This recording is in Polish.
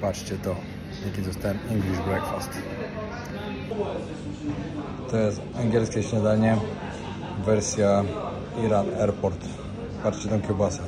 Patrzcie to, jaki dostałem English breakfast. To jest angielskie śniadanie, wersja Iran Airport. Patrzcie tą kiełbasę.